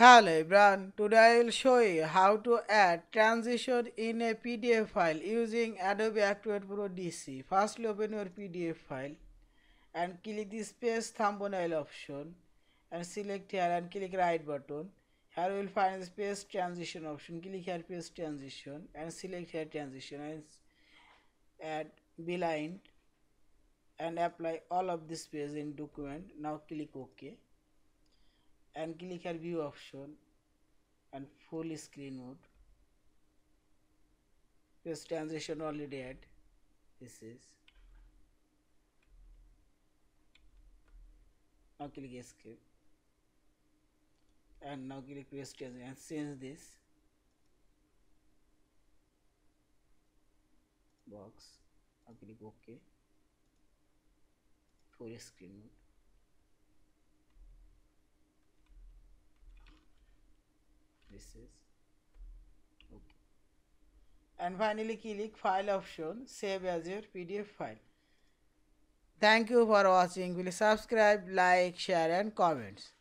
Hello everyone, today I will show you how to add transition in a PDF file using Adobe Acrobat Pro DC. Firstly open your PDF file and click the page thumbnail option and select here and click right button. Here you will find the page transition option. Click here page transition and select here transition and add beeline and apply all of this space in document. Now click OK and click here view option and full screen mode. This transition already add this is. Now click escape. And now click paste and change this box. Now click ok full screen mode is. Okay. And finally click file option save as your pdf file. Thank you for watching. Please subscribe like share and comments